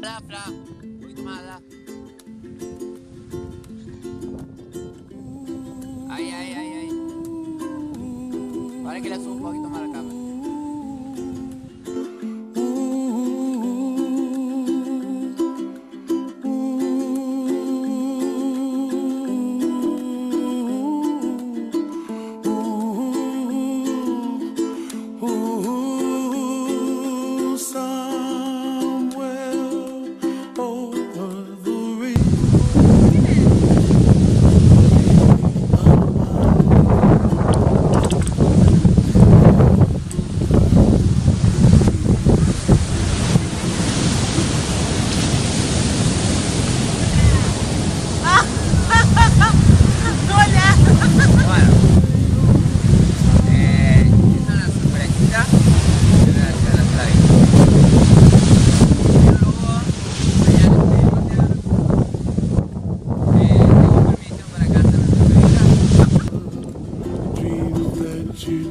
Fla. Un poquito más allá. Ahí, ahí, ahí, ahí. Vale que le subo un poquito más la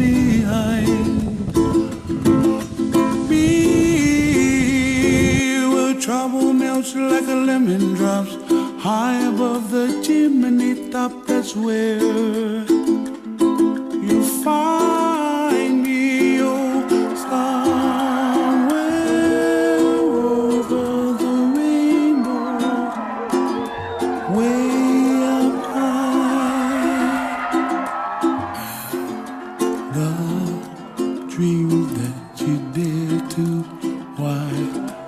behind. Be where trouble melts like a lemon drops. High above the chimney top, that's where to, why